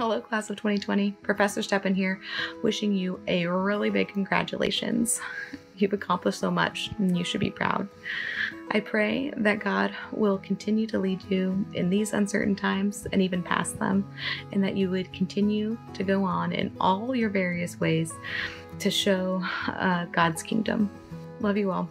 Hello, class of 2020. Professor Stepan here, wishing you a really big congratulations. You've accomplished so much, and you should be proud. I pray that God will continue to lead you in these uncertain times and even past them, and that you would continue to go on in all your various ways to show uh, God's kingdom. Love you all.